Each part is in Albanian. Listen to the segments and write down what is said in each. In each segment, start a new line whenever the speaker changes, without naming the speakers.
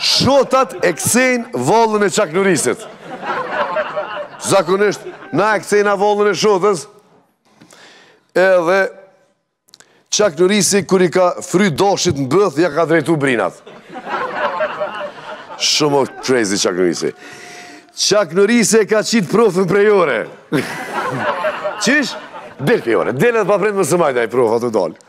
Shotat e kcejnë vallën e çaknurisit. Zakonisht na e kcejna vallën e shotës. Edhe çaknurisi kur i ka fry dashit në bëth ja ka drejtu brinat. Shumë crazy çaknurisi. Çaknurisi e ka qitë profën prej ore. Qysh? Del prej ore. Del edhe pa prend më së majt ai profa të dalë.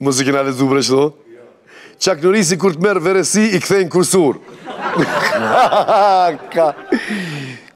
Mos e kena lexu bre çdo? Jo. Çaknurisi kur të merr veresi i kthejnë kursur. Ka.